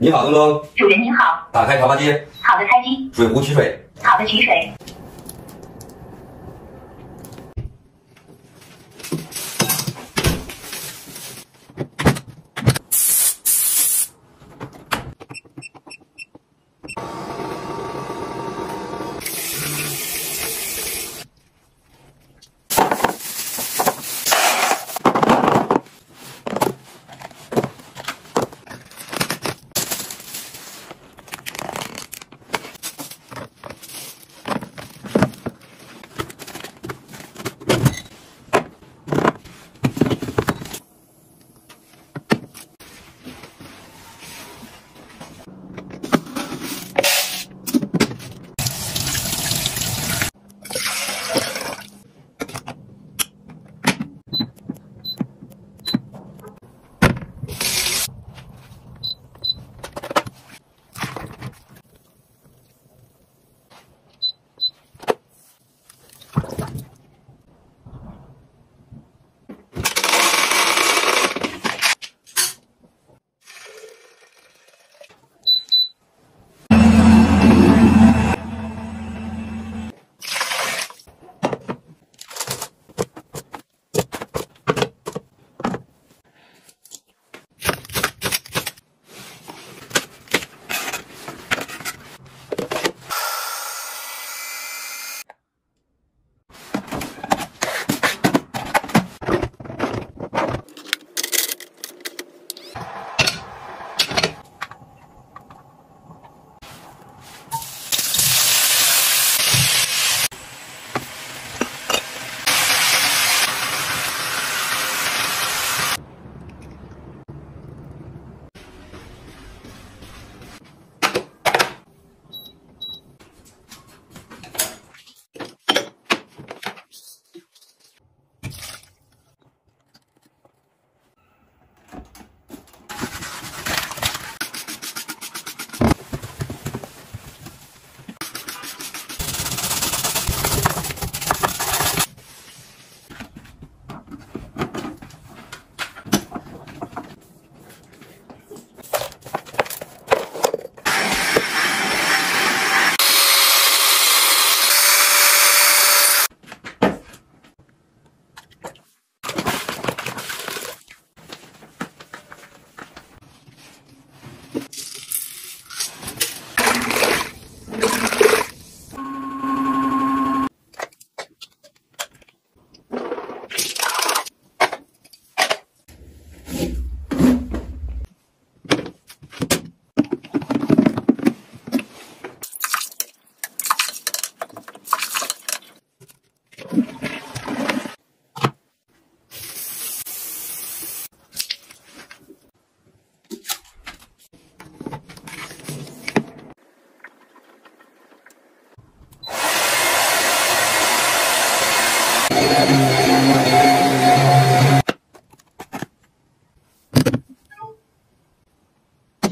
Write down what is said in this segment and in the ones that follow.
你好，东东。主人您好，打开茶吧机，好的，开机，水壶取水。好的，取水。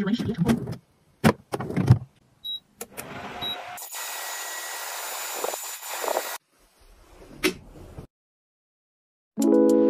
为实验成功。you